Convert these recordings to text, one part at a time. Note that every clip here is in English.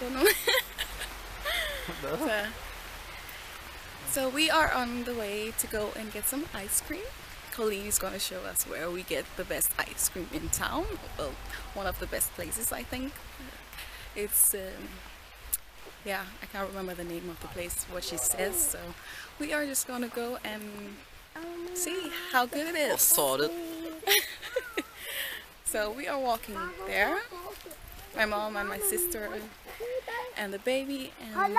Don't know. so, so we are on the way to go and get some ice cream. Colleen is going to show us where we get the best ice cream in town. Well, one of the best places, I think. It's, um, yeah, I can't remember the name of the place, what she says. So we are just going to go and see how good it is. Sorted. So we are walking there. My mom and my sister and the baby and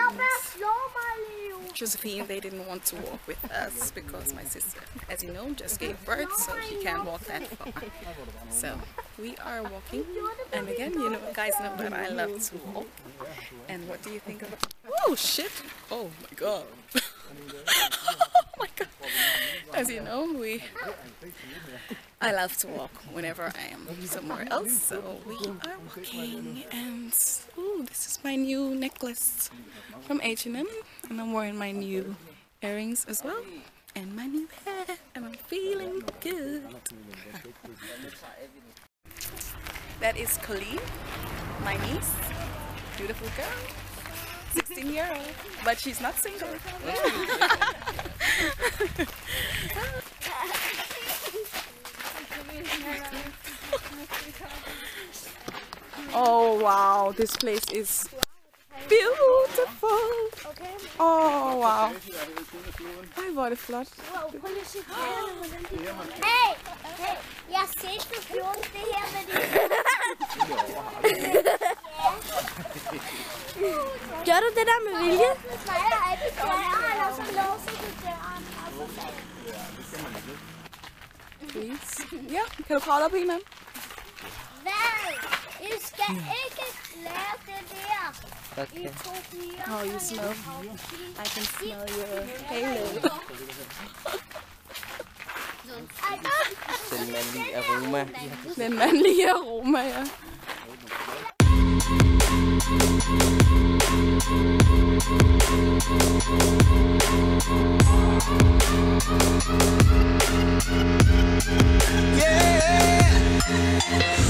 Josephine, they didn't want to walk with us because my sister, as you know, just gave birth, so she can't walk that far. So we are walking, and again, you know, guys know that I love to walk. And what do you think of? Oh shit! Oh my god! oh! As you know, we I love to walk whenever I am somewhere else, so we are walking, and ooh, this is my new necklace from H&M, and I'm wearing my new earrings as well, and my new hair, and I'm feeling good. that is Colleen, my niece, beautiful girl, 16 year old, but she's not single. Oh wow, this place is beautiful. Oh wow. Ej, hvor er det flot. Wow, prøv lige at se tallene, hvordan de Hey, hey, jeg ses på 14, det her med de... Gør du det der med vilje? Kan du kravle op i hinanden? Hvad? I skal ikke lave det der. I Okay. to piger. Oh, you smell. I can smell your halo. Den mandlige aroma. Den mandlige aroma, ja. Yeah.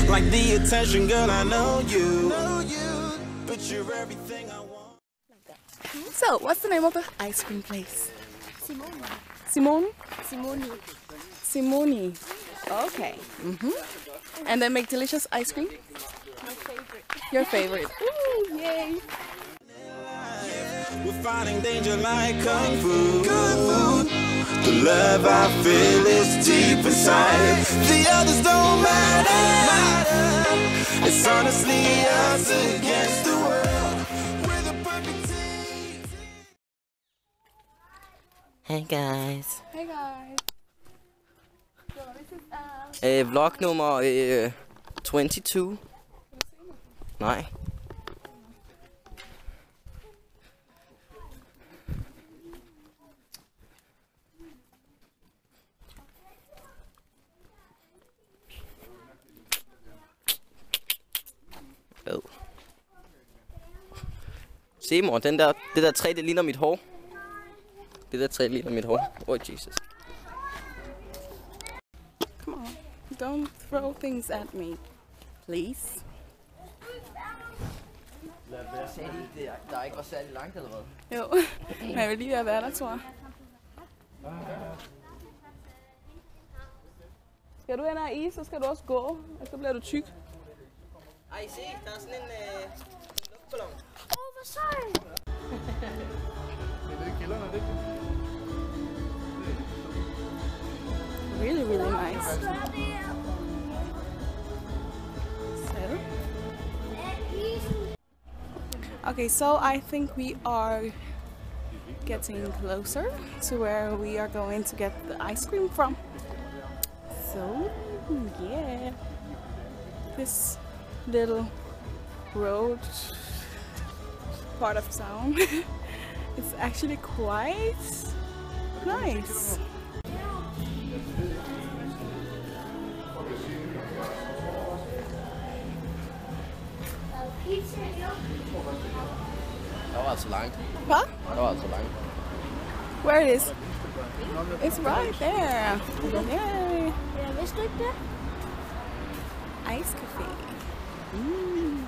Like the attention, girl, I know you. But you're everything I want. So, what's the name of the ice cream place? Simone. Simone? Simone. Simone. Okay. hmm And they make delicious ice cream? My favorite. Your favorite. Ooh, yay. We're fighting danger like kung fu. The love I feel is deep inside. The others don't matter. It's honestly us against the world. We're the perfect team. Hey guys. Hey guys. So this is uh, Øh, vlog nummer øh, 22. Nej. Se mor, den der, det der træ, det ligner mit hår. Det der træ ligner mit hår. Oh Jesus. come on. Don't throw things at me. Please. Sagde de ikke, det, der ikke var særlig langt eller hvad? Jo, men jeg vil lige være der, tror jeg. Skal du hen og is, så skal du også gå, og så bliver du tyk. Ej, se, der er sådan en øh, Really, really nice. Hvad det her? So, okay, so I think we are getting closer to where we are going to get the ice cream from. So, yeah. This little road part of town is actually quite nice. Der pizza her. Der var altså. Huh? Der var altså langt. Where it is? It's right there. Yay! Ja, vidste du ikke det? Ice cafe. Mm.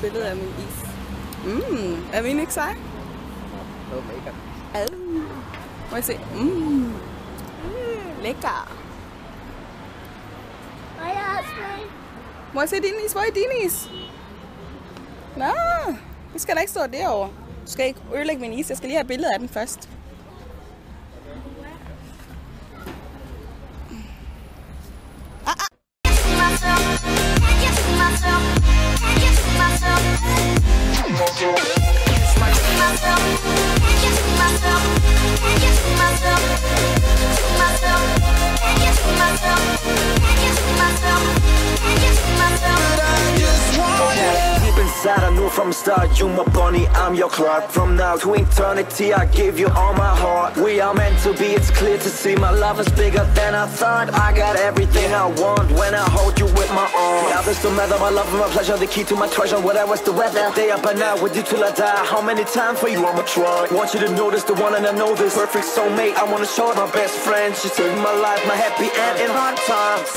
Billedet af min is. Mm, er min ikke sej? Ad. Må jeg se? Mm. Lækker. Og jeg har smag. Må jeg se din is? Hvor er din is? Nå, det skal da ikke stå derovre. Du skal ikke ødelægge min is. Jeg skal lige have billedet af den først. From start you my bunny, I'm your Clark. From now to eternity, I give you all my heart. We are meant to be, it's clear to see my love is bigger than I thought. I got everything I want when I hold you with my arms. The others don't matter, my love and my pleasure, the key to my treasure. Whatever's the weather, day up and out with you till I die. How many times for you I'ma try? Want you to notice the one and I know this perfect soulmate. I wanna show it my best friend. She saved my life, my happy end in hard times.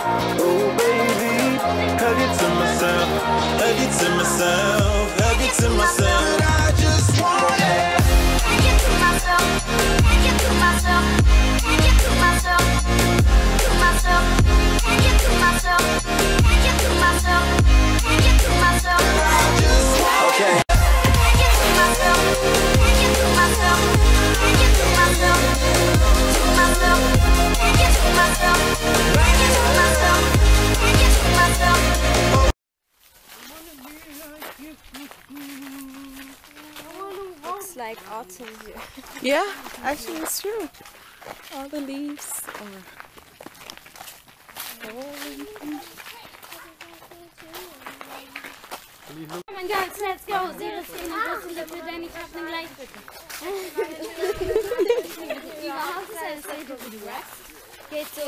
Oh baby, hug it to myself, hug it to myself, hug it to myself. Like autumn here. Yeah, actually it's true. All the leaves are Come on, girls, let's go. Zero Szene, große Lippe, denn ich hab den gleich. Überhaupt ist alles sehr gut. Geht so.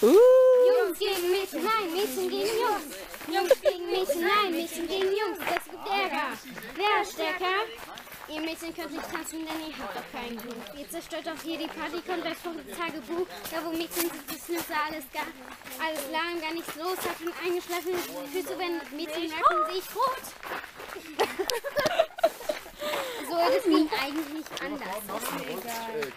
Jungs gegen Mädchen, nein, Mädchen gegen Jungs. Jungs gegen Mädchen, nein, Mädchen gegen Jungs. Das gibt Ärger. Wer ist? Ihr Mädchen könnt nicht tanzen, denn ihr habt doch keinen Buch. Ihr zerstört doch hier die Party, kommt gleich vom Tagebuch. Da wo Mädchen sind, ist Nüsse, alles gar, alles lahm, gar nichts los. Hat schon eingeschlafen, Füße, wenn Mädchen merken, sehe ich rot. so, das ging eigentlich anders. Ist mir egal.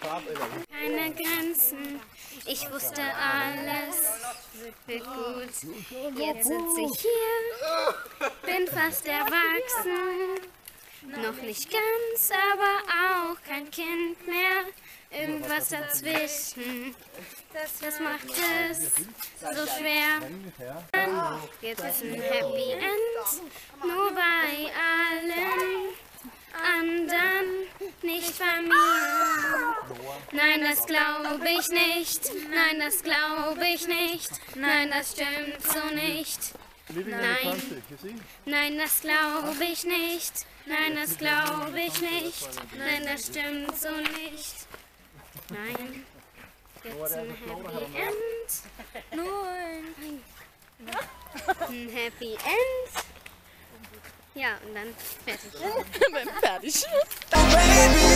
Keine Grenzen, ich wusste alles. Wird gut, jetzt sitze ich hier, bin fast erwachsen. Noch nicht ganz, aber auch kein Kind mehr. Irgendwas dazwischen. Das macht es so schwer. Jetzt ist ein Happy End. Nur bei allen anderen, nicht bei mir. Nein, das glaube ich nicht. Nein, das glaube ich nicht. Nein, das stimmt so nicht. Nein, nein, das glaube ich nicht. Nein, das glaube ich nicht. Nein, das stimmt so nicht. Nein, jetzt ein Happy End. Nur ein, Happy End. Ja, und dann fertig. fertig. Baby,